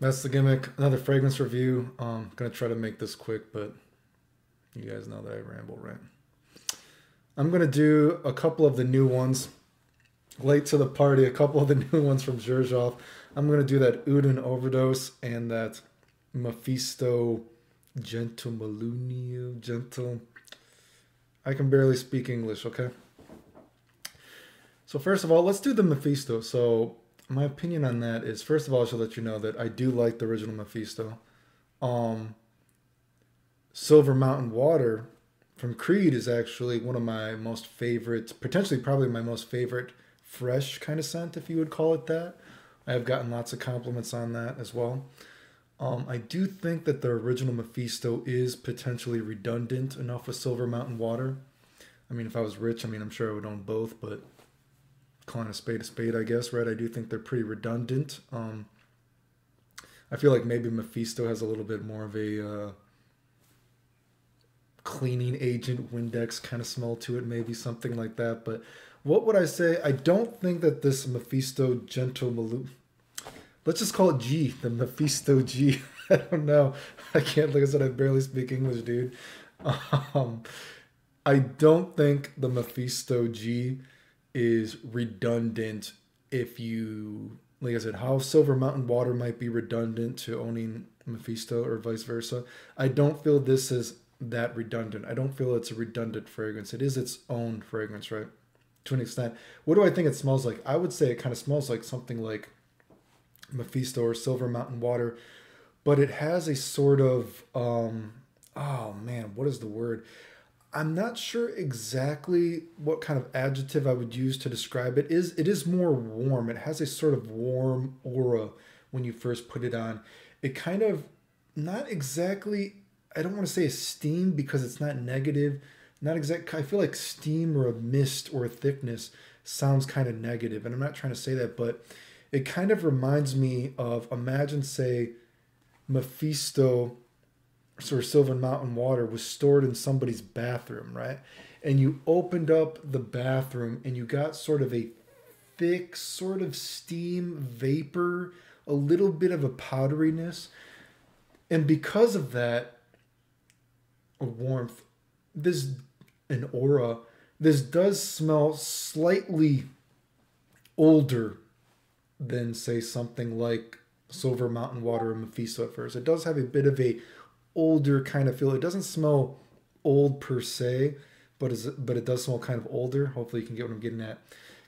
that's the gimmick. Another fragrance review. Um, gonna try to make this quick, but you guys know that I ramble, right? I'm gonna do a couple of the new ones. Late to the party, a couple of the new ones from Xerjoff. I'm gonna do that Uden overdose and that Mefisto Gentle Malunio Gentle. I can barely speak English, okay? So first of all, let's do the Mefisto. So my opinion on that is first of all, I should let you know that I do like the original Mefisto. Um Silver Mountain Water from Creed is actually one of my most favorite, potentially probably my most favorite fresh kind of scent, if you would call it that. I have gotten lots of compliments on that as well. Um, I do think that the original Mefisto is potentially redundant enough with Silver Mountain Water. I mean, if I was rich, I mean, I'm sure I would own both, but calling a spade a spade, I guess, right? I do think they're pretty redundant. Um, I feel like maybe Mefisto has a little bit more of a uh, cleaning agent Windex kind of smell to it, maybe something like that. But what would I say? I don't think that this Mefisto Gentle Malu. Let's just call it G, the Mefisto G. I don't know. I can't, like I said, I barely speak English, dude. Um, I don't think the Mefisto G is redundant if you, like I said, how Silver Mountain Water might be redundant to owning Mefisto or vice versa. I don't feel this is that redundant. I don't feel it's a redundant fragrance. It is its own fragrance, right? To an extent. What do I think it smells like? I would say it kind of smells like something like Mefisto or Silver Mountain Water, but it has a sort of um oh man, what is the word? I'm not sure exactly what kind of adjective I would use to describe it. Is it is more warm. It has a sort of warm aura when you first put it on. It kind of not exactly I don't want to say a steam because it's not negative. Not exact. I feel like steam or a mist or a thickness sounds kind of negative, and I'm not trying to say that, but it kind of reminds me of imagine say Mefisto or Silver Mountain water was stored in somebody's bathroom, right? And you opened up the bathroom and you got sort of a thick sort of steam vapor, a little bit of a powderiness. And because of that, a warmth. This an aura. This does smell slightly older than say something like Silver Mountain Water or Mefisto at first. It does have a bit of a older kind of feel. It doesn't smell old per se, but is but it does smell kind of older. Hopefully you can get what I'm getting at.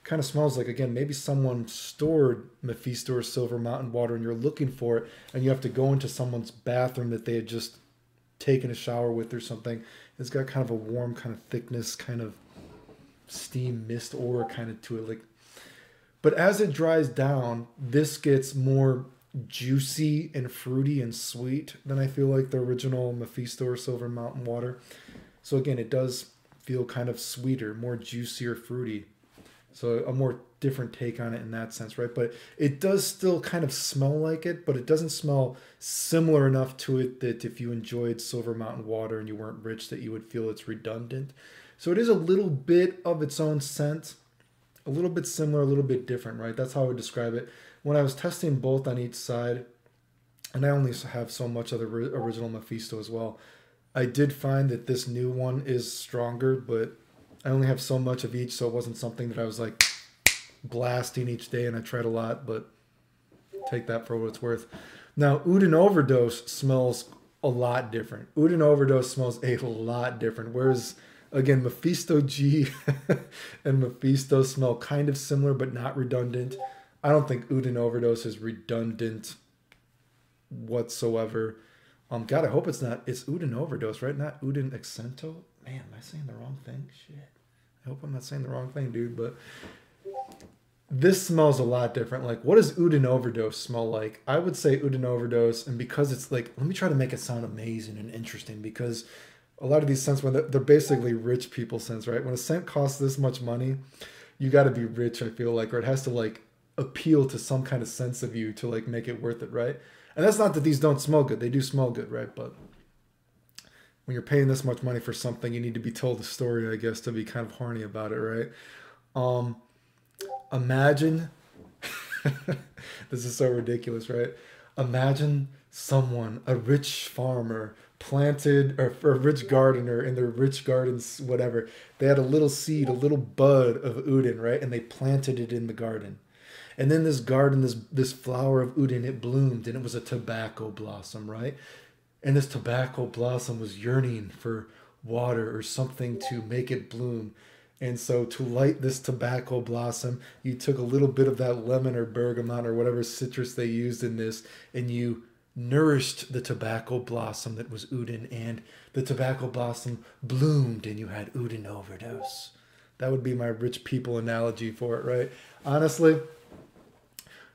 Kind of smells like again maybe someone stored Mefisto or Silver Mountain Water and you're looking for it and you have to go into someone's bathroom that they had just taken a shower with or something. It's got kind of a warm kind of thickness, kind of steam mist aura kind of to it. Like, but as it dries down, this gets more juicy and fruity and sweet than I feel like the original Mefisto or Silver Mountain Water. So again, it does feel kind of sweeter, more juicy or fruity. So a more different take on it in that sense, right? But it does still kind of smell like it, but it doesn't smell similar enough to it that if you enjoyed Silver Mountain water and you weren't rich, that you would feel it's redundant. So it is a little bit of its own scent, a little bit similar, a little bit different, right? That's how I would describe it. When I was testing both on each side, and I only have so much of the original Mefisto as well, I did find that this new one is stronger, but I only have so much of each, so it wasn't something that I was like blasting each day, and I tried a lot, but take that for what it's worth. Now, Uden Overdose smells a lot different. Uden Overdose smells a lot different. Whereas, again, Mefisto G and Mefisto smell kind of similar, but not redundant. I don't think Uden Overdose is redundant whatsoever. Um, God, I hope it's not. It's Uden Overdose, right? Not Uden Accento man, am I saying the wrong thing? Shit. I hope I'm not saying the wrong thing, dude. But this smells a lot different. Like, what does Uden Overdose smell like? I would say Uden Overdose, and because it's like, let me try to make it sound amazing and interesting because a lot of these scents, when they're basically rich people scents, right? When a scent costs this much money, you got to be rich. I feel like, or it has to like appeal to some kind of sense of you to like make it worth it, right? And that's not that these don't smell good; they do smell good, right? But when you're paying this much money for something, you need to be told a story, I guess, to be kind of horny about it, right? Um, imagine, this is so ridiculous, right? imagine someone, a rich farmer, planted or a rich gardener in their rich gardens, whatever. They had a little seed, a little bud of Uden, right? And they planted it in the garden. And then this garden, this this flower of Uden, it bloomed, and it was a tobacco blossom, right? And this tobacco blossom was yearning for water or something to make it bloom. And so to light this tobacco blossom, you took a little bit of that lemon or bergamot or whatever citrus they used in this, and you nourished the tobacco blossom that was Uden, and the tobacco blossom bloomed, and you had Uden overdose. That would be my rich people analogy for it, right? Honestly,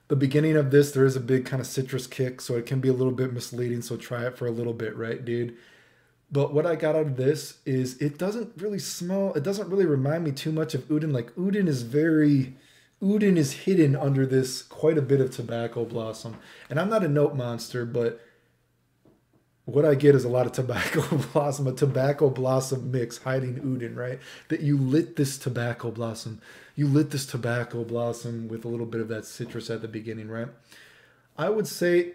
the beginning of this, there is a big kind of citrus kick, so it can be a little bit misleading. So try it for a little bit, right, dude? But what I got out of this is it doesn't really smell, it doesn't really remind me too much of Uden. Like, Uden is very Uden is hidden under this quite a bit of tobacco blossom. And I'm not a note monster, but what I get is a lot of tobacco blossom, a tobacco blossom mix hiding Uden, right? That you lit this tobacco blossom. You lit this tobacco blossom with a little bit of that citrus at the beginning, right? I would say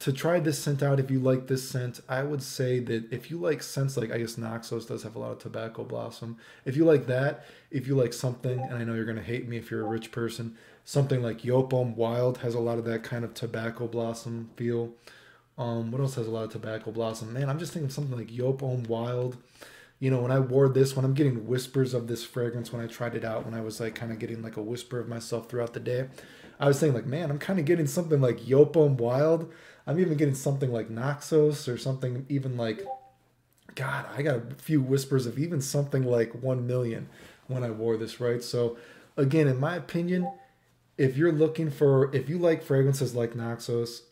to try this scent out, if you like this scent, I would say that if you like scents like I guess Naxos does have a lot of tobacco blossom. If you like that, if you like something, and I know you're gonna hate me if you're a rich person, something like Yopom Wild has a lot of that kind of tobacco blossom feel. Um, what else has a lot of tobacco blossom? Man, I'm just thinking something like Yopom Wild. You know, when I wore this, when I'm getting whispers of this fragrance when I tried it out, when I was like kind of getting like a whisper of myself throughout the day, I was saying like, man, I'm kind of getting something like Yopom Wild I'm even getting something like Naxos or something even like God, I got a few whispers of even something like 1 million when I wore this, right? So again, in my opinion, if you're looking for if you like fragrances like Naxos,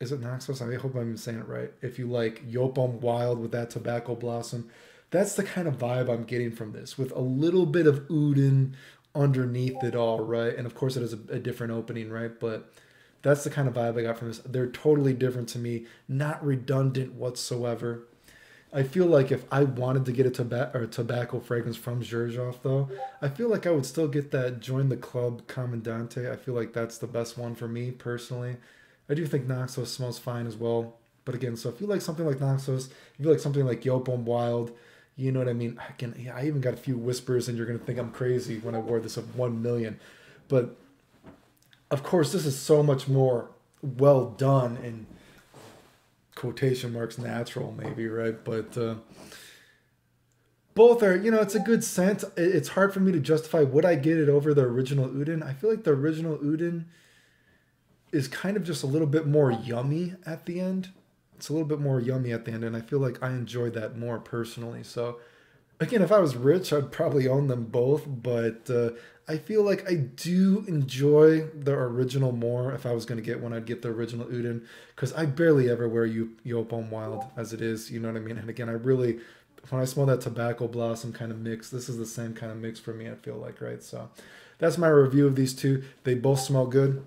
is it Naxos? I hope I'm saying it right. If you like Yopom Wild with that tobacco blossom, that's the kind of vibe I'm getting from this, with a little bit of Uden underneath it all, right? And of course, it has a, a different opening, right? But that's the kind of vibe I got from this. They're totally different to me, not redundant whatsoever. I feel like if I wanted to get a, toba- or tobacco fragrance from Xerjoff, though, I feel like I would still get that Join the Club Comandante. I feel like that's the best one for me personally. I do think Naxos smells fine as well. But again, so if you like something like Naxos, if you like something like Yopom Wild, you know what I mean? I can, yeah, I even got a few whispers, and you're gonna think I'm crazy when I wore this of one million. But of course, this is so much more well done and quotation marks natural, maybe, right? But uh, both are, you know, it's a good scent. It's hard for me to justify would I get it over the original Uden. I feel like the original Uden is kind of just a little bit more yummy at the end. It's a little bit more yummy at the end, and I feel like I enjoyed that more personally. So, again, if I was rich, I'd probably own them both, but uh, I feel like I do enjoy the original more. If I was going to get one, I'd get the original Uden because I barely ever wear you Yopom Wild as it is. You know what I mean? And again, I really, when I smell that tobacco blossom kind of mix, this is the same kind of mix for me, I feel like, right? So that's my review of these two. They both smell good.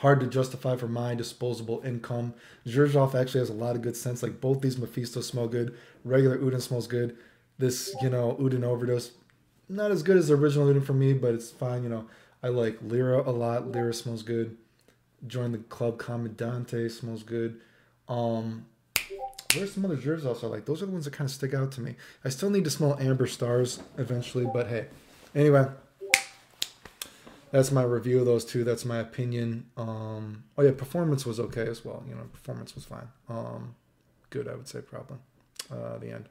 Hard to justify for my disposable income. Xerjoff actually has a lot of good sense. Like both these Mefisto smell good. Regular Uden smells good. This, you know, Uden overdose not as good as the original Uden for me, but it's fine. You know, I like Lira a lot. Lira smells good. Join the club. Comandante smells good. Um, there's some other jerseys I like. Those are the ones that kind of stick out to me. I still need to smell Amber Stars eventually, but hey. Anyway, that's my review of those two. That's my opinion. Um, oh yeah, performance was okay as well. You know, performance was fine. Um, good, I would say probably. Uh, the end.